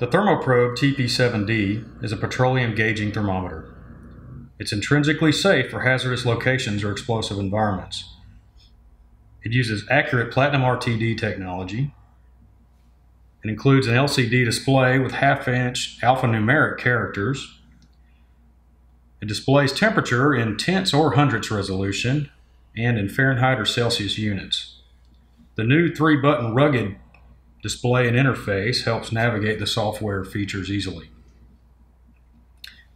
The Thermoprobe TP7D is a petroleum gauging thermometer. It's intrinsically safe for hazardous locations or explosive environments. It uses accurate platinum RTD technology. It includes an LCD display with half inch alphanumeric characters. It displays temperature in tenths or hundredths resolution and in Fahrenheit or Celsius units. The new three button rugged display and interface helps navigate the software features easily.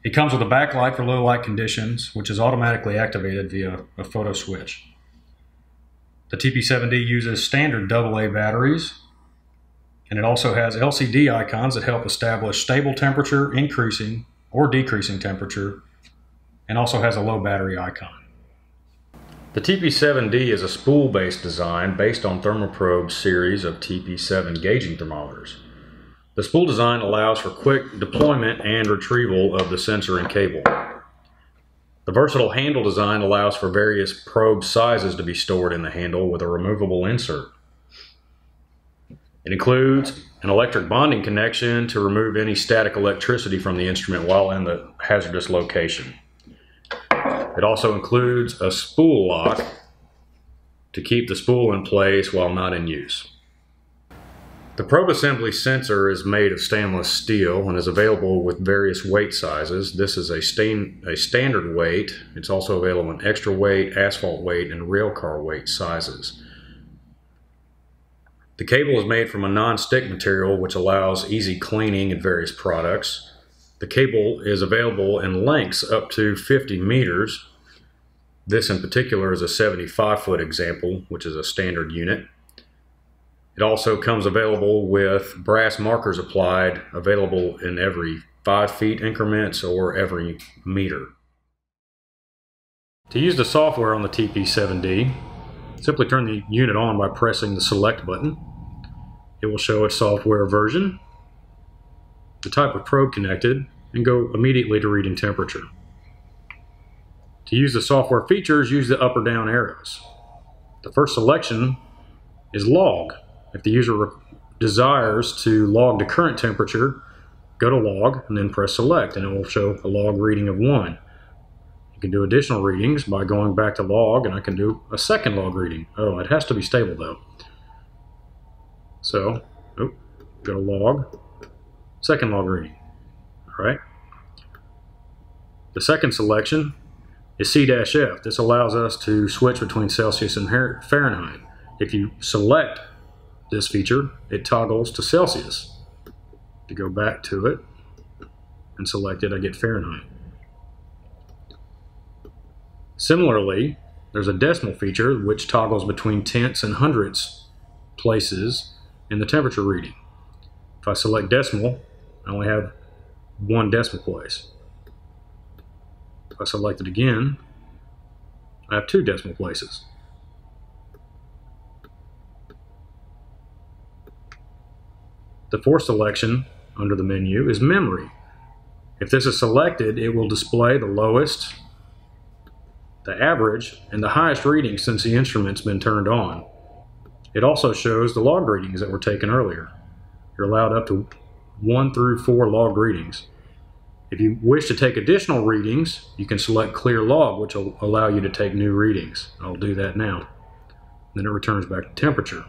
It comes with a backlight for low light conditions, which is automatically activated via a photo switch. The TP7D uses standard AA batteries, and it also has LCD icons that help establish stable temperature, increasing or decreasing temperature, and also has a low battery icon. The TP7D is a spool-based design based on Thermoprobe's series of TP7 gauging thermometers. The spool design allows for quick deployment and retrieval of the sensor and cable. The versatile handle design allows for various probe sizes to be stored in the handle with a removable insert. It includes an electric bonding connection to remove any static electricity from the instrument while in the hazardous location. It also includes a spool lock to keep the spool in place while not in use. The probe assembly sensor is made of stainless steel and is available with various weight sizes. This is a, stain, a standard weight. It's also available in extra weight, asphalt weight, and railcar weight sizes. The cable is made from a non-stick material which allows easy cleaning in various products. The cable is available in lengths up to 50 meters. This in particular is a 75 foot example, which is a standard unit. It also comes available with brass markers applied, available in every 5 feet increments or every meter. To use the software on the TP7D, simply turn the unit on by pressing the select button. It will show its software version, the type of probe connected, and go immediately to reading temperature. To use the software features, use the up or down arrows. The first selection is log. If the user desires to log the current temperature, go to log and then press select and it will show a log reading of 1. You can do additional readings by going back to log and I can do a second log reading. Oh, it has to be stable though. So, oh, go to log, second log reading. Right. The second selection is C-F. This allows us to switch between Celsius and Fahrenheit. If you select this feature, it toggles to Celsius. To go back to it and select it, I get Fahrenheit. Similarly, there's a decimal feature which toggles between tenths and hundredths places in the temperature reading. If I select decimal, I only have one decimal place. If I select it again, I have two decimal places. The fourth selection under the menu is memory. If this is selected, it will display the lowest, the average, and the highest reading since the instrument's been turned on. It also shows the log readings that were taken earlier. You're allowed up to one through four log readings. If you wish to take additional readings, you can select Clear Log, which will allow you to take new readings. I'll do that now. Then it returns back to temperature.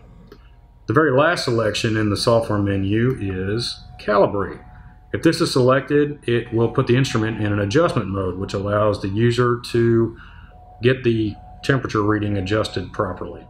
The very last selection in the software menu is Calibrate. If this is selected, it will put the instrument in an adjustment mode, which allows the user to get the temperature reading adjusted properly.